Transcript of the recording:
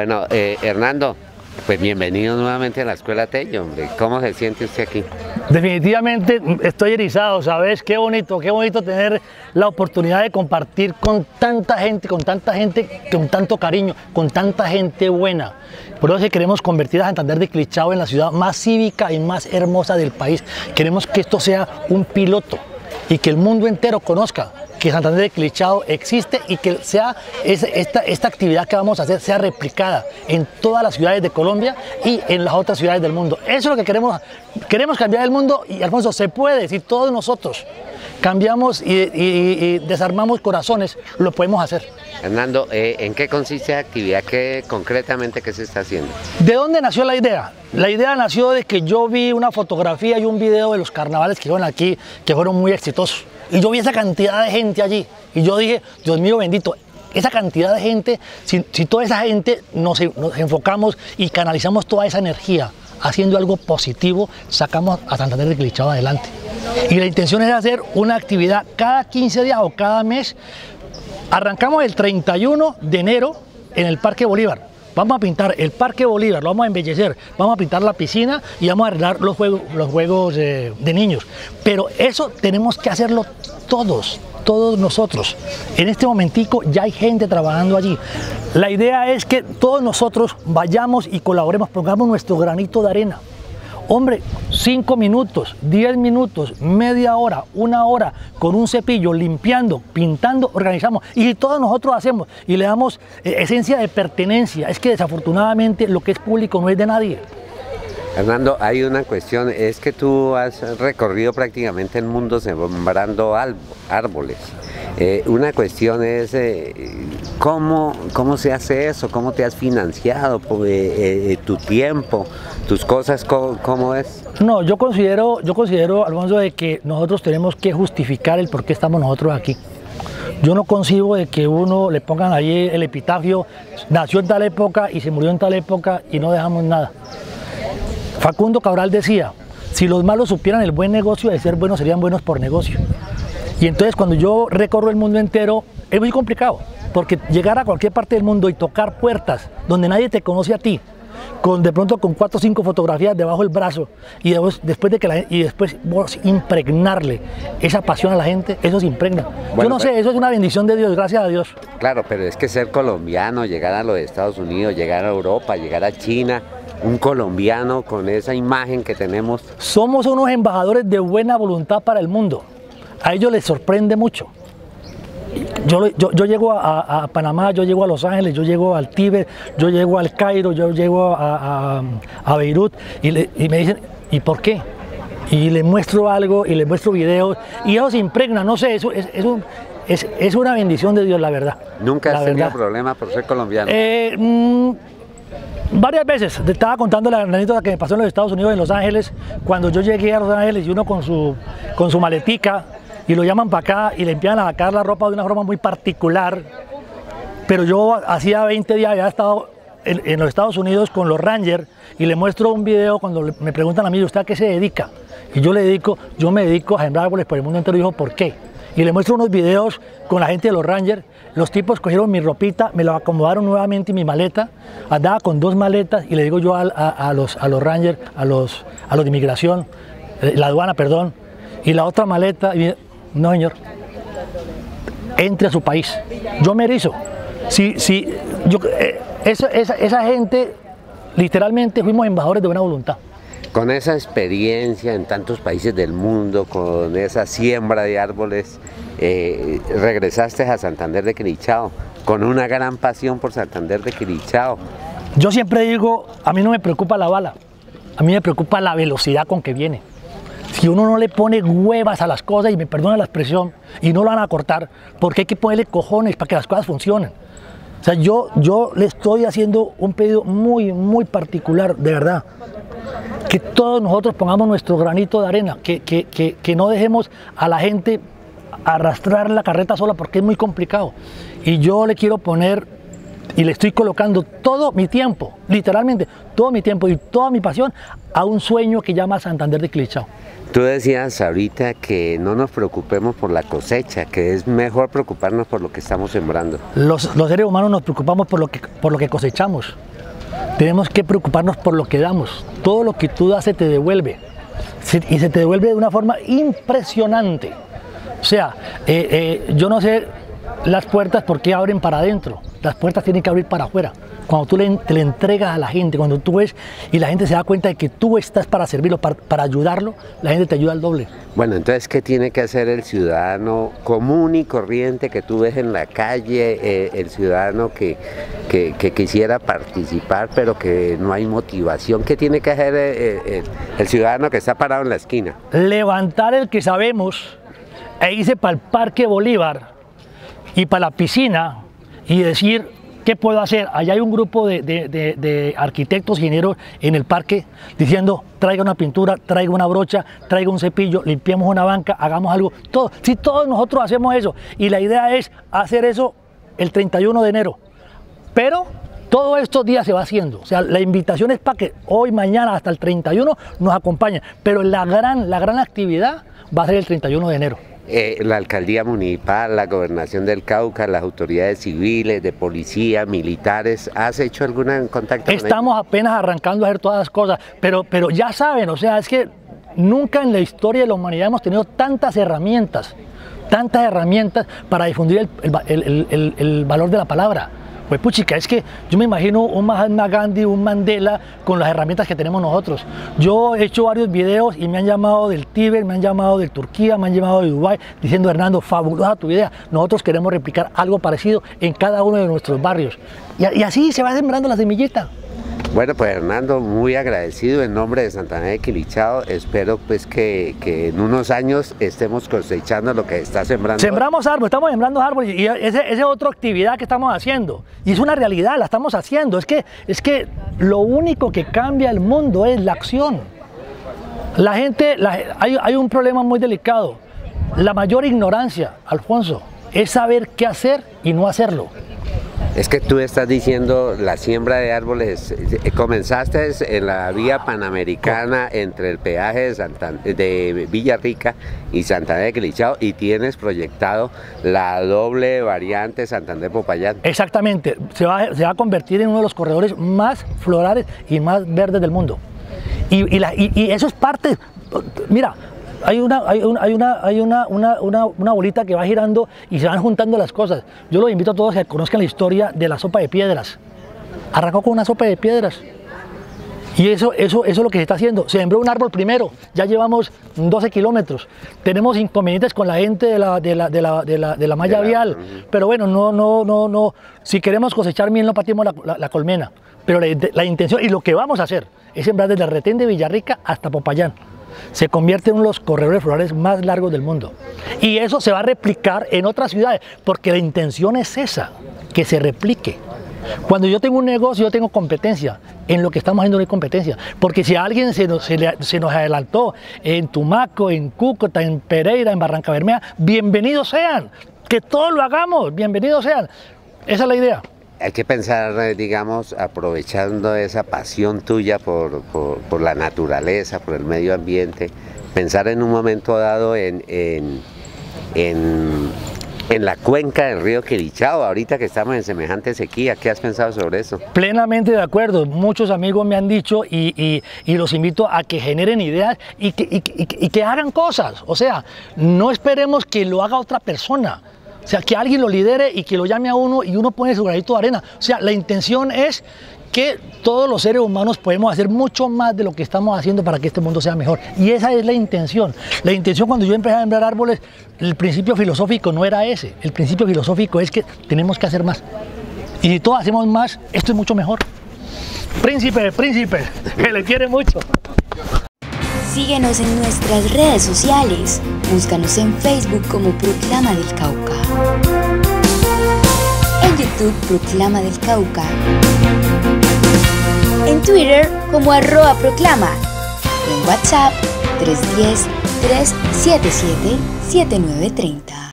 Bueno, eh, Hernando, pues bienvenido nuevamente a la Escuela Tello, hombre. ¿Cómo se siente usted aquí? Definitivamente estoy erizado, ¿sabes? Qué bonito, qué bonito tener la oportunidad de compartir con tanta gente, con tanta gente, con tanto cariño, con tanta gente buena. Por eso queremos convertir a Santander de Clichao en la ciudad más cívica y más hermosa del país. Queremos que esto sea un piloto y que el mundo entero conozca que Santander de Clichao existe y que sea esta, esta actividad que vamos a hacer sea replicada en todas las ciudades de Colombia y en las otras ciudades del mundo. Eso es lo que queremos. Queremos cambiar el mundo y Alfonso, se puede, si todos nosotros cambiamos y, desarmamos corazones, lo podemos hacer. Hernando, eh, ¿en qué consiste la actividad? ¿Qué concretamente qué se está haciendo? ¿De dónde nació la idea? La idea nació de que yo vi una fotografía y un video de los carnavales que fueron aquí, que fueron muy exitosos. Y yo vi esa cantidad de gente allí. Y yo dije, Dios mío bendito, esa cantidad de gente, si, toda esa gente nos, enfocamos y canalizamos toda esa energía haciendo algo positivo, sacamos a Santander de Clichado adelante. Y la intención es hacer una actividad cada 15 días o cada mes. Arrancamos el 31 de enero en el Parque Bolívar. Vamos a pintar el Parque Bolívar, lo vamos a embellecer, vamos a pintar la piscina y vamos a arreglar los juegos, los juegos de niños. Pero eso tenemos que hacerlo todos, todos nosotros. En este momentico ya hay gente trabajando allí. La idea es que todos nosotros vayamos y colaboremos, pongamos nuestro granito de arena. Hombre, cinco minutos, diez minutos, media hora, una hora con un cepillo, limpiando, pintando, organizamos. Y todos nosotros hacemos y le damos eh, esencia de pertenencia, es que desafortunadamente lo que es público no es de nadie. Hernando, hay una cuestión, es que tú has recorrido prácticamente el mundo sembrando árboles. Eh, una cuestión es eh, ¿cómo, cómo se hace eso, cómo te has financiado, eh, tu tiempo, tus cosas, ¿cómo, es? No, yo considero, yo considero, Alfonso, de que nosotros tenemos que justificar el por qué estamos nosotros aquí. Yo no concibo de que uno le pongan ahí el epitafio, nació en tal época y se murió en tal época y no dejamos nada. Facundo Cabral decía, si los malos supieran el buen negocio de ser buenos, serían buenos por negocio. Y entonces cuando yo recorro el mundo entero, es muy complicado, porque llegar a cualquier parte del mundo y tocar puertas donde nadie te conoce a ti, con de pronto con cuatro o cinco fotografías debajo del brazo y después, de que la, y después vos impregnarle esa pasión a la gente, eso se impregna. Yo no sé, eso es una bendición de Dios, gracias a Dios. Claro, pero es que ser colombiano, llegar a los Estados Unidos, llegar a Europa, llegar a China, un colombiano con esa imagen que tenemos. Somos unos embajadores de buena voluntad para el mundo a ellos les sorprende mucho. Yo, yo, llego a, Panamá, yo llego a Los Ángeles, yo llego al Tíbet, yo llego al Cairo, yo llego a, Beirut y, me dicen, ¿y por qué? Y les muestro algo y les muestro videos y ellos se impregnan, no sé, es, es, es, una bendición de Dios, la verdad. ¿Nunca has tenido problemas por ser colombiano? Eh, mm, varias veces, estaba contando la anécdota que me pasó en los Estados Unidos, en Los Ángeles, cuando yo llegué a Los Ángeles y uno con su, con su maletica, y lo llaman para acá y le empiezan a sacar la ropa de una forma muy particular. Pero yo hacía 20 días había estado en, los Estados Unidos con los Rangers y le muestro un video cuando me preguntan a mí, ¿usted a qué se dedica? Y yo le dedico, yo me dedico a sembrar árboles por el mundo entero. Y dijo, ¿por qué? Y le muestro unos videos con la gente de los Rangers. Los tipos cogieron mi ropita, me lo acomodaron nuevamente en mi maleta. Andaba con dos maletas y le digo yo a, los, a los Rangers, a los, a los de inmigración, eh, la aduana, perdón, y la otra maleta, no, señor. Entre a su país. Yo me erizo. Si, si, eh, esa, esa, gente, literalmente, fuimos embajadores de buena voluntad. Con esa experiencia en tantos países del mundo, con esa siembra de árboles, eh, regresaste a Santander de Quirichao, con una gran pasión por Santander de Quirichao. Yo siempre digo, a mí no me preocupa la bala, a mí me preocupa la velocidad con que viene. Si uno no le pone huevas a las cosas, y me perdona la expresión, y no lo van a cortar, porque hay que ponerle cojones para que las cosas funcionen. O sea, yo, yo le estoy haciendo un pedido muy, muy particular, de verdad. Que todos nosotros pongamos nuestro granito de arena, que, que, que, que no dejemos a la gente arrastrar la carreta sola porque es muy complicado. Y yo le quiero poner y le estoy colocando todo mi tiempo, literalmente todo mi tiempo y toda mi pasión a un sueño que llama Santander de Clichao. Tú decías ahorita que no nos preocupemos por la cosecha, que es mejor preocuparnos por lo que estamos sembrando. Los, seres humanos nos preocupamos por lo, que, por lo que cosechamos. Tenemos que preocuparnos por lo que damos. Todo lo que tú das se te devuelve. y se te devuelve de una forma impresionante. O sea, eh, eh, yo no sé las puertas por qué abren para adentro. Las puertas tienen que abrir para afuera. Cuando tú le, le, entregas a la gente, cuando tú ves y la gente se da cuenta de que tú estás para servirlo, para, ayudarlo, la gente te ayuda al doble. Bueno, entonces, ¿qué tiene que hacer el ciudadano común y corriente que tú ves en la calle, eh, el ciudadano que, que, quisiera participar pero que no hay motivación? ¿Qué tiene que hacer el, el ciudadano que está parado en la esquina? Levantar el que sabemos e irse para el Parque Bolívar y para la piscina y decir, ¿qué puedo hacer? Allá hay un grupo de, arquitectos, ingenieros en el parque diciendo, traiga una pintura, traiga una brocha, traiga un cepillo, limpiemos una banca, hagamos algo. Todo. Si todos nosotros hacemos eso, y la idea es hacer eso el 31 de enero. Pero todos estos días se va haciendo. O sea, la invitación es para que hoy, mañana, hasta el 31 nos acompañen. Pero la gran, la gran actividad va a ser el 31 de enero. Eh, la alcaldía municipal, la gobernación del Cauca, las autoridades civiles, de policía, militares, ¿has hecho algún contacto? Estamos apenas arrancando a hacer todas las cosas, pero, pero ya saben, o sea, es que nunca en la historia de la humanidad hemos tenido tantas herramientas, tantas herramientas para difundir el valor de la palabra. Pues puchica, es que yo me imagino un Mahatma Gandhi, un Mandela con las herramientas que tenemos nosotros. Yo he hecho varios videos y me han llamado del Tíbet, me han llamado de Turquía, me han llamado de Dubái, diciendo Hernando, fabulosa tu idea. Nosotros queremos replicar algo parecido en cada uno de nuestros barrios. Y, y así se va sembrando la semillita. Bueno, pues Hernando, muy agradecido en nombre de Santana de Quilichao. Espero pues que, en unos años estemos cosechando lo que está sembrando. Sembramos árboles, estamos sembrando árboles y esa es otra actividad que estamos haciendo. Y es una realidad, la estamos haciendo. Es que, es que lo único que cambia el mundo es la acción. La gente, hay, hay un problema muy delicado. La mayor ignorancia, Alfonso, es saber qué hacer y no hacerlo. Es que tú estás diciendo la siembra de árboles, eh, comenzaste en la vía panamericana entre el peaje de, de Villarrica y Santander de Clichao y tienes proyectado la doble variante Santander-Popayán. Exactamente, se va, a convertir en uno de los corredores más florales y más verdes del mundo. Y, y eso es parte, mira, hay una, hay una, hay una, hay una, una, una, bolita que va girando y se van juntando las cosas. Yo los invito a todos a que conozcan la historia de la sopa de piedras. Arrancó con una sopa de piedras. Y eso, eso, eso es lo que se está haciendo. Se sembró un árbol primero, ya llevamos 12 kilómetros. Tenemos inconvenientes con la gente de la, de la, de la, de la, de la malla vial. Pero bueno, no, no, no, no. Si queremos cosechar bien, no patimos la, la colmena. Pero la, la, intención y lo que vamos a hacer es sembrar desde retén de Villarrica hasta Popayán se convierte en uno de los corredores florales más largos del mundo. Y eso se va a replicar en otras ciudades, porque la intención es esa, que se replique. Cuando yo tengo un negocio, yo tengo competencia. En lo que estamos haciendo no hay competencia. Porque si alguien se nos, adelantó en Tumaco, en Cúcuta, en Pereira, en Barranca Bermeja, bienvenidos sean. Que todos lo hagamos, bienvenidos sean. Esa es la idea hay que pensar, eh, digamos, aprovechando esa pasión tuya por, la naturaleza, por el medio ambiente, pensar en un momento dado en, en, la cuenca del río Quilichao, ahorita que estamos en semejante sequía, ¿qué has pensado sobre eso? Plenamente de acuerdo, muchos amigos me han dicho y, los invito a que generen ideas y que, y que hagan cosas, o sea, no esperemos que lo haga otra persona, o sea, que alguien lo lidere y que lo llame a uno y uno pone su granito de arena. O sea, la intención es que todos los seres humanos podemos hacer mucho más de lo que estamos haciendo para que este mundo sea mejor. Y esa es la intención. La intención cuando yo empecé a sembrar árboles, el principio filosófico no era ese. El principio filosófico es que tenemos que hacer más. Y si todos hacemos más, esto es mucho mejor. Príncipe, príncipe, que le quiere mucho. Síguenos en nuestras redes sociales. Búscanos en Facebook como Proclama del Cauca. En YouTube Proclama del Cauca. En Twitter como arroba proclama. En WhatsApp 310 377 7930.